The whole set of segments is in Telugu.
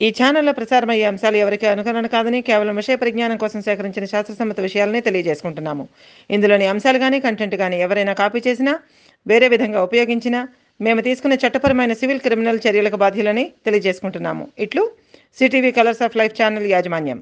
ఈ ఛానల్లో ప్రసారమయ్యే అంశాలు ఎవరికి అనుకరణ కాదని కేవలం విషయ పరిజ్ఞానం కోసం సేకరించిన శాస్త్రసమ్మత విషయాలనే తెలియజేసుకుంటున్నాము. ఇందులోని అంశాలు కానీ కంటెంట్ కానీ ఎవరైనా కాపీ చేసినా వేరే విధంగా ఉపయోగించినా మేము తీసుకున్న చట్టపరమైన సివిల్ క్రిమినల్ చర్యలకు బాధ్యులని తెలియజేసుకుంటున్నాము. ఇట్లు CTV Colours of Life channel యాజమాన్యం.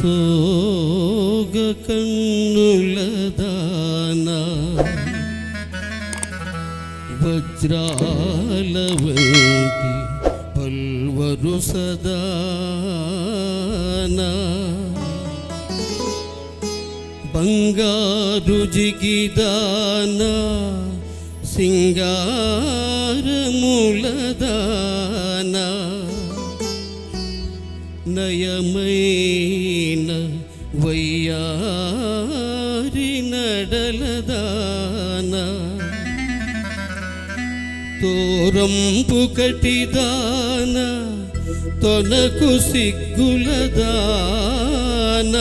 സോക കണ്ണുള്ളതാന വജ്രാലവതി പൽവരു സദാന ബംഗാരു ജിഗിദാന സിംഗാരമുളദാന నయమైన వయ్యారి నడలదాన. తోరంపు కటిదానా తొనకు సిగ్గులదాన.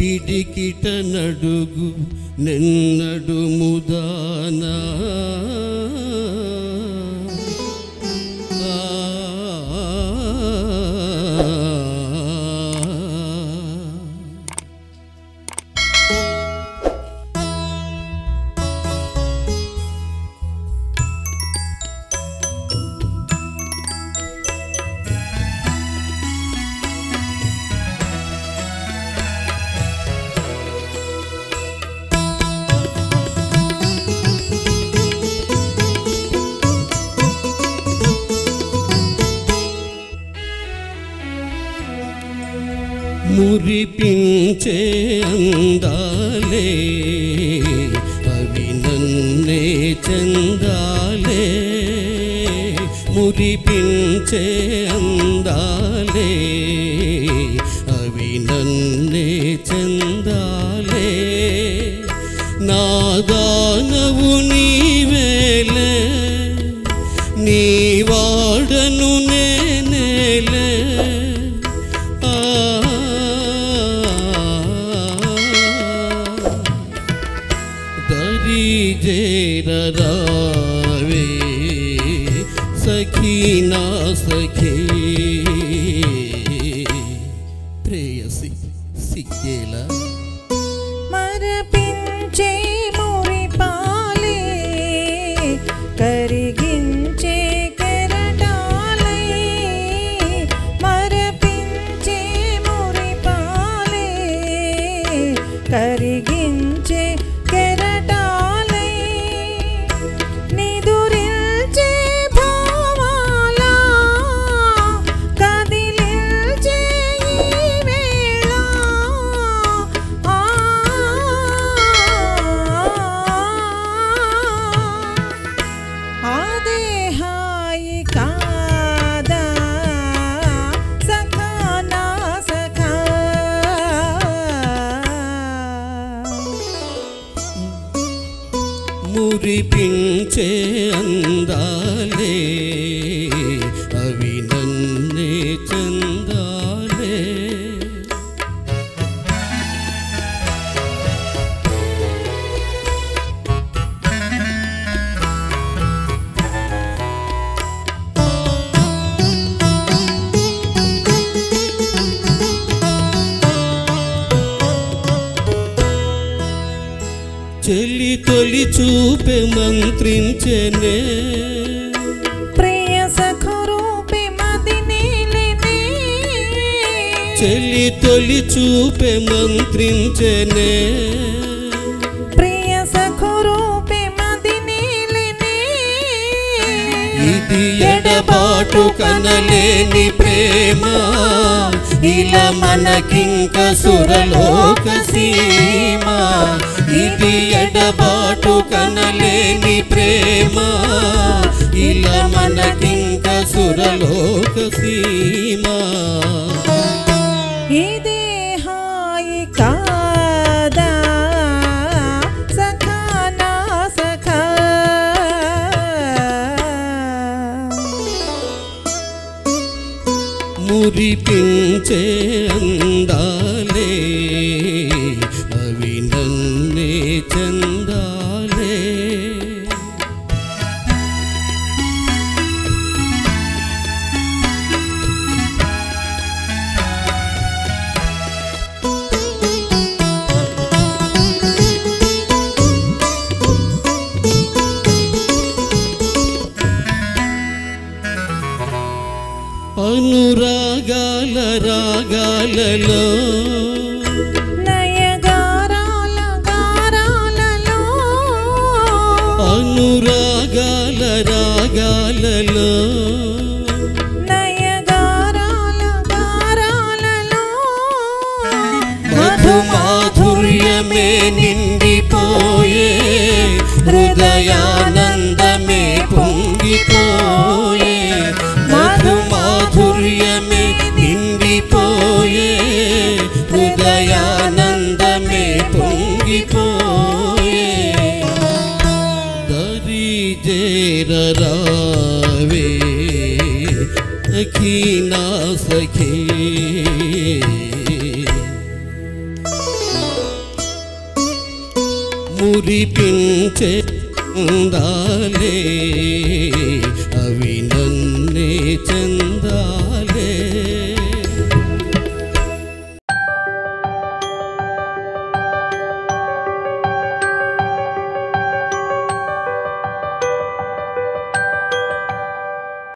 పిడికిట నడుగు నిన్నడు ముదా మురిపించే అందాలే అవి నన్నే చందాలే మురిపించే అందాలే అవి నన్నే చందాలే నాదానవు నీవేలే నీ వాడను నేనేలే आवे। सखी ना सखी। प्रेयसी सिक्केला मर पिंचे मुरी पाले, करी गिंचे कर डाले। मर पिंचे मुरी पाले, करी మురిపించే అందాలే. చూపే మంత్రించెనే. ప్రియ సఖరూపి మదినేలినే చెలి తొలి చూపే మంత్రించెనే. ప్రియ సఖరూపి మదినేలినే ఇది ఎడబాటు కనలేని ప్రేమ. ఇలా మనకింక సురలోక సీమ. ఇది ఎడబాటు కనలేని ప్రేమ. ఇలా మనకింక సురలోక సీమ. ఇది హాయి అందాలే. చందాలే. అనురాగాల రాగాలలో అనురాగాల రాగాలలో మధుమాధుర్యమే నిండిపోయే హృదయానందమే పొంగిపోయే మధుమాధుర్యమే నిండిపోయే హృదయానందమే పొంగిపోయే జేరరావే అఖీనా సఖీ మురిపించే అందాలే